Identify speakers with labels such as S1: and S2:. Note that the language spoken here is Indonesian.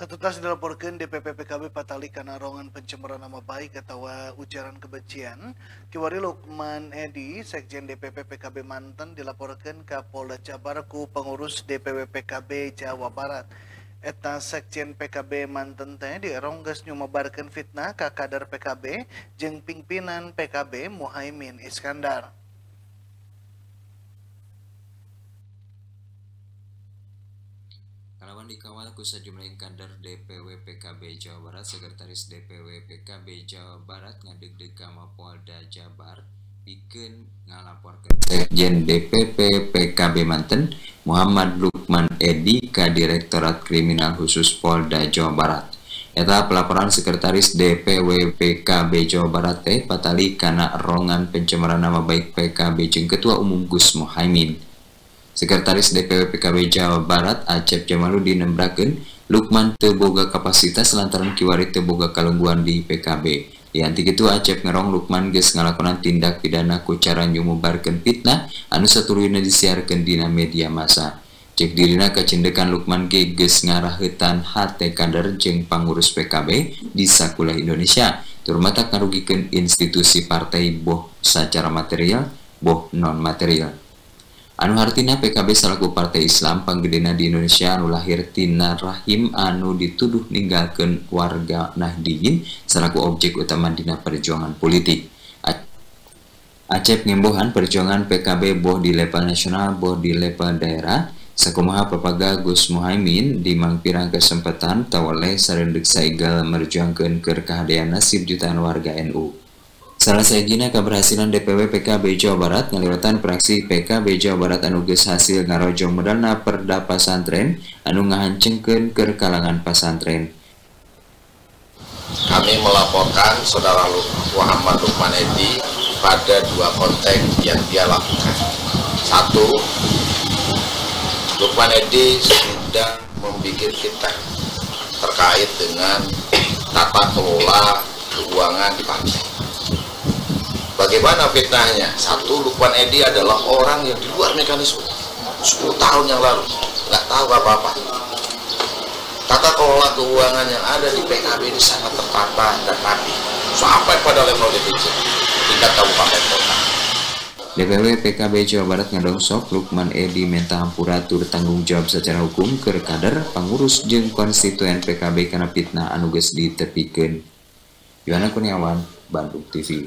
S1: Satu tas dilaporkan DPP PKB Patali karena rongan pencemaran nama baik atau ujaran kebencian. Kiwari Lukman Edi, Sekjen DPP PKB Mantan dilaporkan ke Polda Jabar ku pengurus DPW PKB Jawa Barat. Eta Sekjen PKB Mantan teh dironggas nyumabarkan fitnah ke kader PKB jeng pimpinan PKB Muhaimin Iskandar.
S2: Kalawan dikawal ku sejumlah kader DPW PKB Jawa Barat, Sekretaris DPW PKB Jawa Barat ngadeg-deg ka Mapolda Jabar bikin ngalaporkan Sekjen DPP PKB Manten Muhammad Lukman Edi ka Direktorat Kriminal Khusus Polda Jawa Barat. Eta pelaporan Sekretaris DPW PKB Jawa Barat teh patali kana rongan pencemaran nama baik PKB jeung Ketua Umum Gus Mohaimin. Sekretaris DPW PKB Jawa Barat Acep Jamaludin nembrakeun Lukman teboga kapasitas lantaran kiwari teboga kalungguan di PKB. Di anti itu Acep ngerong Lukman geus ngalakonan tindak pidana ku cara nyumubarkeun fitnah anu saturuyna disiarkeun dina media massa. Cek dirina kecendekan Lukman ge geus ngarahetan hate kader jeung pangurus PKB di sakulah Indonesia. Turmata ngarugikeun institusi partai boh secara material, boh non material. Anu hartina PKB selaku partai Islam panggedena di Indonesia anu lahir tina rahim anu dituduh ninggalkan warga Nahdiyin selaku objek utama dina perjuangan politik. Acep ngembohan perjuangan PKB boh di level nasional boh di level daerah sakumaha papaga Gus Muhaimin di mangpirang kesempatan tawale sarendek saigal merjuangkeun keur kahadean nasib jutaan warga NU. Salah sajina keberhasilan DPW PKB Jawa Barat ngaliwatan praksi PKB Jawa Barat anu hasil ngarojo modalna perda pasantren anu ngahancengkeun ke kalangan pasantren.
S3: Kami melaporkan saudara Muhammad Lukman Edi pada dua konteks yang dia lakukan. Satu, Lukman Edi sudah membuat kita terkait dengan tata kelola keuangan pantai Bagaimana fitnahnya? Satu, Lukman Edi adalah orang yang di luar mekanisme. 10 tahun yang lalu, nggak tahu apa-apa. Tata kelola keuangan yang ada di PKB ini sangat tertata dan rapi. Sampai pada level DPC, tingkat kabupaten kota.
S2: DPW PKB Jawa Barat ngadongsok Lukman Edi minta hampura tur tanggung jawab secara hukum ke kader pengurus jeng konstituen PKB karena fitnah anuges ditepikeun. Yohana Kurniawan, Bandung TV.